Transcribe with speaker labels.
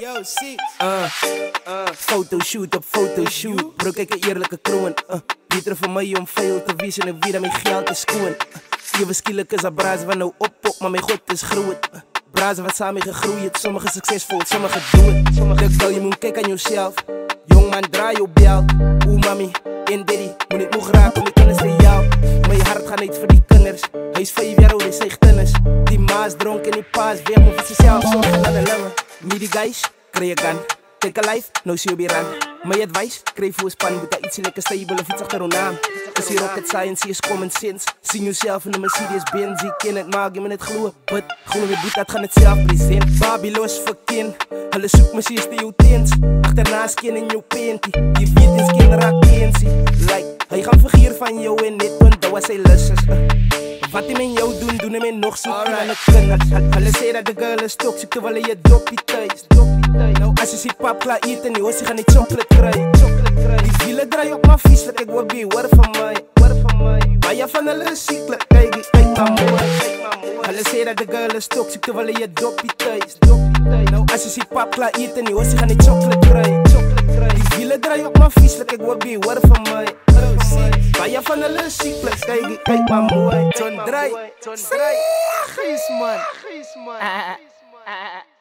Speaker 1: Yo, zie. Uh, uh, fotoshoot op fotoshoot. Bro, kijk een eerlijke kroon. Uh, beter voor mij om veel te wiezen en wie dat mijn geld is schoon. Je waarschijnlijk is dat brazen van nou op, maar mijn god is groeit. Brazen wat samen gegroeid. Sommige succesvol, sommige doen. Sommige wil je moet kijken aan jezelf. Jong man, draai op bel. Oeh, mami, in Diddy. Moet niet moe raken, mijn kennis van jou. Je hart gaat niet voor die kinders. Hij is vijf jaar oud, hij zegt. Die maas dronken die paas. Weer moet voor zichzelf zorgen Midi guys, krijg je kan. Take a life, no you be run. My advice, kreeg voor span, moet iets lekker stable of iets achter naam. Cause hier rocket science, is common sense. Zien jezelf in de Mercedes Benz, ik ken het, maak je me het gloeien. But, gewoon weer boet, dat gaan het zelf present. Voor kind, hulle zoek me sies te jou tens. Achterna skin in jou panty, je weet in skin. Like, hij gaan vergier van jou en net, want dat was hij lust is. Uh. Wat hij met jou doen, doen hem in nog zoeken aan de kinders. Hulle sê dat de girl is toxic, terwijl je doppie thuis. Nou, als je ziet pap klaar eten, die hoes, gaan die chocolate krijgen. Die wielen draaien op mijn vies, dat ik word hoor van mij. Maar je van is ziekelijk, kijk, kijk maar mooi. Hulle sê dat de girl is toxic, terwijl je doppie thuis. Nou, als je ziet pap klaar eten, die hoes, gaan die chocolate krijgen. Die wielen draaien op mijn vies, dat ik word hoor van je van de lus ziet, flex. Kijk, kijk maar mooi. John Dry. Zeg, is man. Eh, eh, eh.